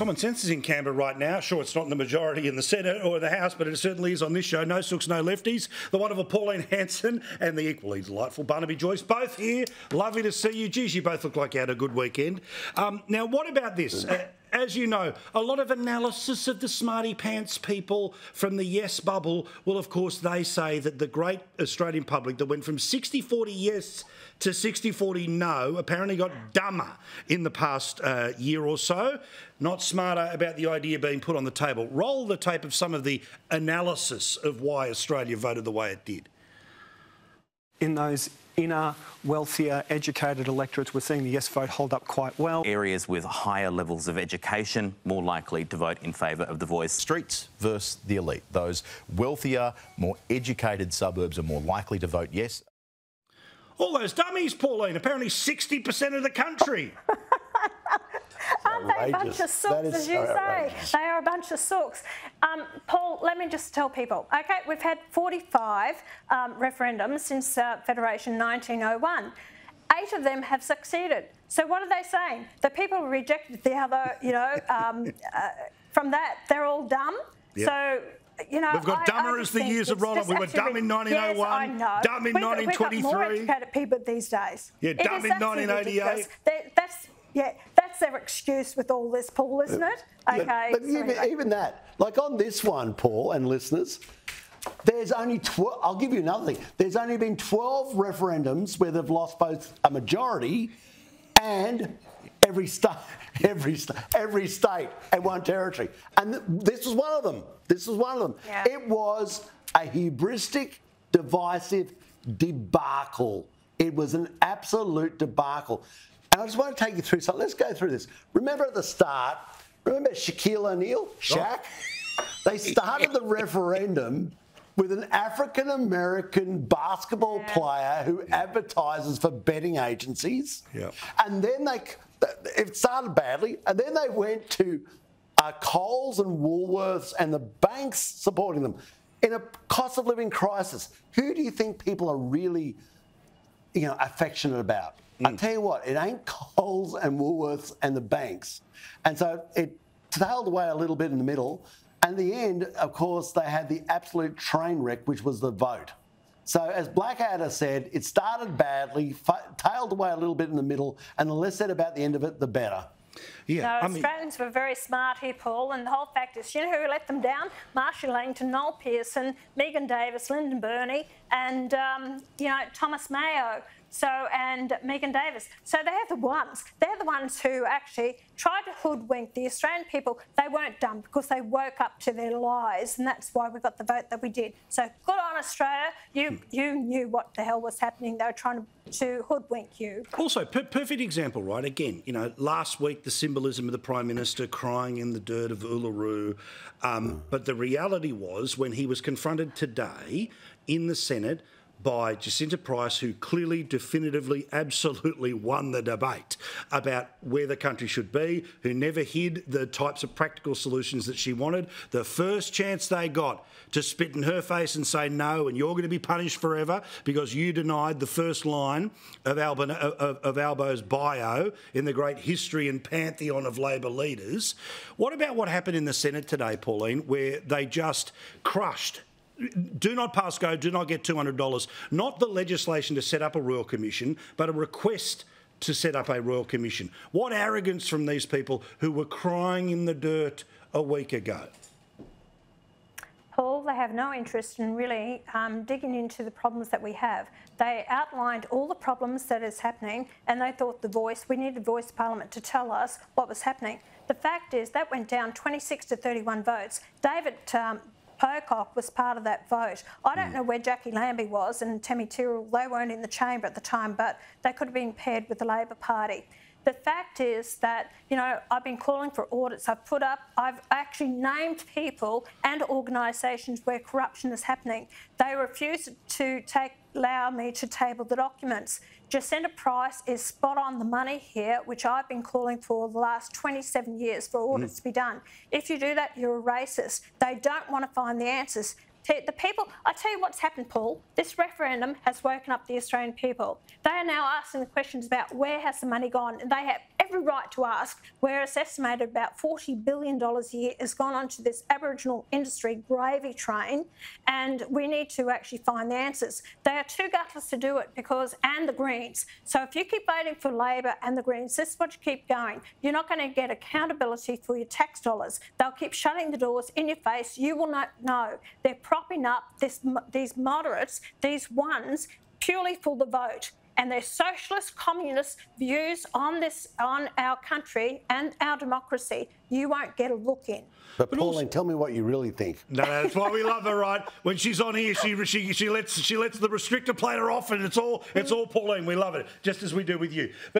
Common sense is in Canberra right now. Sure, it's not in the majority in the Senate or the House, but it certainly is on this show. No Sooks, no lefties. The wonderful Pauline Hanson and the equally delightful Barnaby Joyce, both here. Lovely to see you. Geez, you both look like you had a good weekend. Um, now, what about this? Uh, as you know, a lot of analysis of the smarty pants people from the yes bubble. Well, of course, they say that the great Australian public that went from 60 40 yes to 60 40 no apparently got dumber in the past uh, year or so, not smarter about the idea being put on the table. Roll the tape of some of the analysis of why Australia voted the way it did. In those inner, wealthier, educated electorates, we're seeing the yes vote hold up quite well. Areas with higher levels of education more likely to vote in favour of the voice. Streets versus the elite. Those wealthier, more educated suburbs are more likely to vote yes. All those dummies, Pauline. Apparently 60% of the country. They a bunch of sooks, as you say? They are a bunch of sooks. Um, Paul, let me just tell people. Okay, we've had 45 um, referendums since uh, Federation 1901. Eight of them have succeeded. So what are they saying? The people rejected the other, you know, um, uh, from that, they're all dumb. Yep. So you know, we've got dumber I, as the years have rolled on. We were dumb in 1901, yes, dumb in we've, 1923. We've got more educated people these days. Yeah, dumb in 1988. That's yeah, their excuse with all this, Paul, isn't it? Okay. But, but even, even, that, like on this one, Paul and listeners, there's only 12, I'll give you another thing. There's only been 12 referendums where they've lost both a majority and every state, every state, every state and one territory. And th- this was one of them. This was one of them. Yeah. It was a hubristic, divisive debacle. It was an absolute debacle. And I just want to take you through something. Let's go through this. Remember at the start, remember Shaquille O'Neal, Shaq? Oh. They started the referendum with an African American basketball yeah. player who yeah. advertises for betting agencies. Yeah. And then they, it started badly, and then they went to uh, Coles and Woolworths and the banks supporting them in a cost of living crisis. Who do you think people are really, you know, affectionate about? Mm. I tell you what, it ain't Coles and Woolworths and the banks. And so it tailed away a little bit in the middle. And the end, of course, they had the absolute train wreck, which was the vote. So, as Blackadder said, it started badly, tailed away a little bit in the middle, and the less said about the end of it, the better. Yeah, no, I Australians mean, were very smart here, Paul, and the whole fact is, you know who let them down? Marcia Langton, Noel Pearson, Megan Davis, Linda Burney, and um, you know Thomas Mayo. So, and Megan Davis. So they're the ones. They're the ones who actually tried to hoodwink the Australian people. They weren't dumb because they woke up to their lies, and that's why we got the vote that we did. So good on Australia. You you knew what the hell was happening. They were trying to, to hoodwink you. Also, per- perfect example, right? Again, you know, last week the symbolism of the Prime Minister crying in the dirt of Uluru, um, but the reality was when he was confronted today in the Senate by Jacinta Price, who clearly, definitively, absolutely won the debate about where the country should be, who never hid the types of practical solutions that she wanted. The first chance they got to spit in her face and say no, and you're going to be punished forever because you denied the first line of, Alban, of, of Albo's bio in the great history and pantheon of Labor leaders. What about what happened in the Senate today, Pauline, where they just crushed do not pass go, do not get $200. Not the legislation to set up a Royal Commission, but a request to set up a Royal Commission. What arrogance from these people who were crying in the dirt a week ago. Paul, they have no interest in really um, digging into the problems that we have. They outlined all the problems that is happening and they thought the voice, we needed voice parliament to tell us what was happening. The fact is that went down 26 to 31 votes. David um, Pocock was part of that vote. I don't mm. know where Jacqui Lambie was and Tammy Tyrrell, they weren't in the chamber at the time, but they could have been paired with the Labor Party. The fact is that, you know, I've been calling for audits. I've put up, I've actually named people and organisations where corruption is happening. They refuse to take, allow me to table the documents. Jacinta Price is spot on the money here, which I've been calling for the last 27 years for audits mm. to be done. If you do that, you're a racist. They don't want to find the answers. The people, I tell you what's happened, Paul. This referendum has woken up the Australian people. They are now asking questions about where has the money gone, and they have every right to ask where it's estimated about $40 billion a year has gone onto this Aboriginal industry gravy train, and we need to actually find the answers. They are too gutless to do it because, and the Greens. So if you keep voting for Labor and the Greens, this is what you keep going. You're not going to get accountability for your tax dollars. They'll keep shutting the doors in your face. You will not know. They're propping up this, these moderates, these ones, purely for the vote and their socialist communist views on this on our country and our democracy, you won't get a look in. But, but Pauline, also, tell me what you really think. No, no, that's why we love her, right? When she's on here, she, she she lets she lets the restrictor plater off, and it's all it's mm. all Pauline. We love it, just as we do with you. But